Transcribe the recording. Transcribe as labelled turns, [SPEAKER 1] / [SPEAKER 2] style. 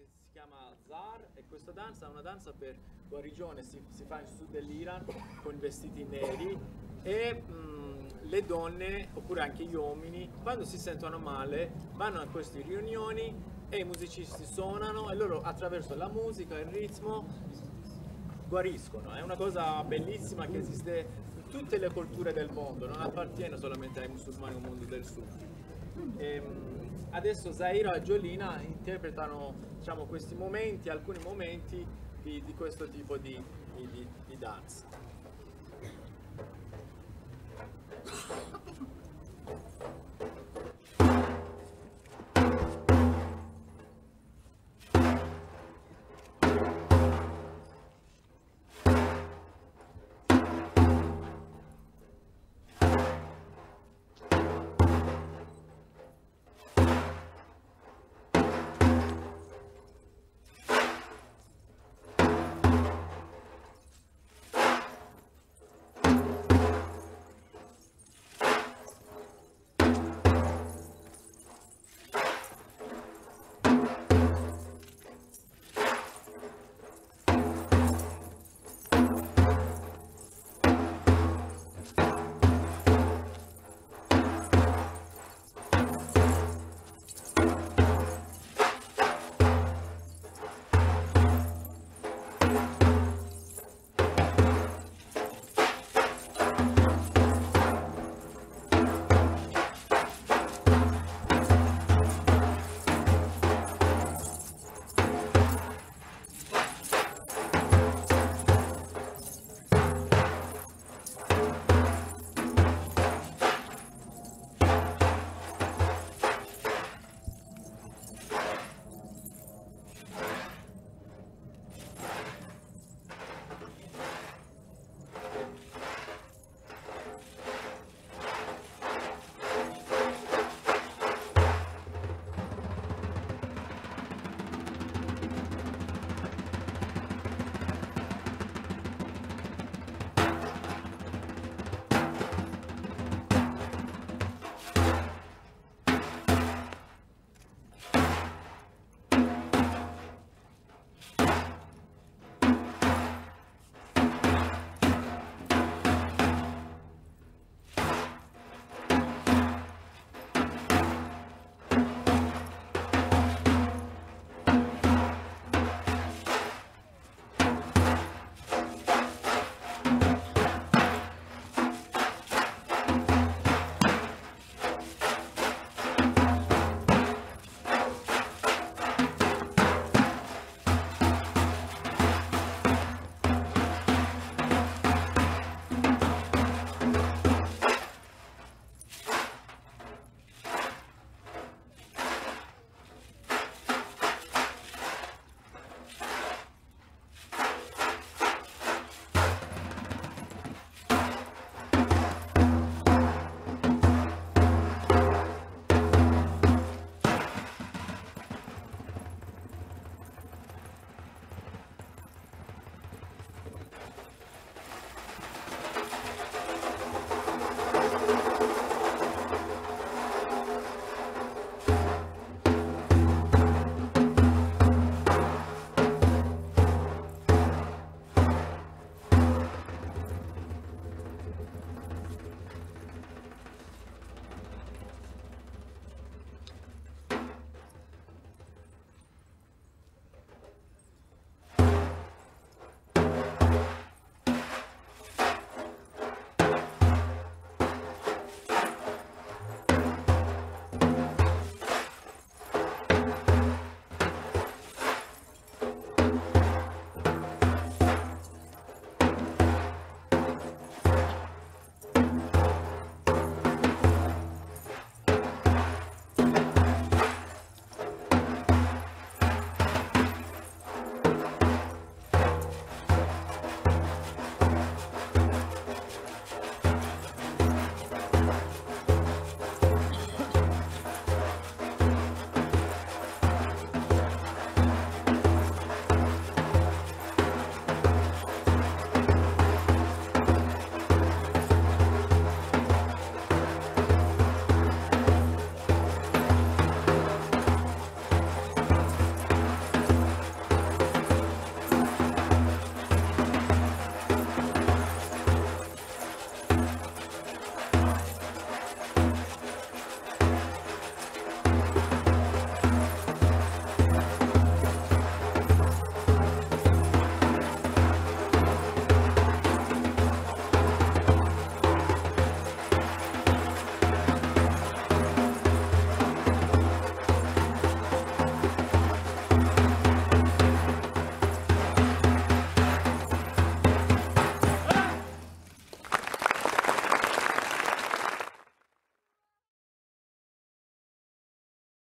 [SPEAKER 1] che si chiama Zar e questa danza è una danza per guarigione, si, si fa in sud dell'Iran con vestiti neri e mm, le donne oppure anche gli uomini quando si sentono male vanno a queste riunioni e i musicisti suonano e loro attraverso la musica il ritmo guariscono. È una cosa bellissima che esiste in tutte le culture del mondo, non appartiene solamente ai musulmani o mondo del sud. Ehm, adesso Zaira e Giolina interpretano diciamo, questi momenti, alcuni momenti di, di questo tipo di, di, di danza.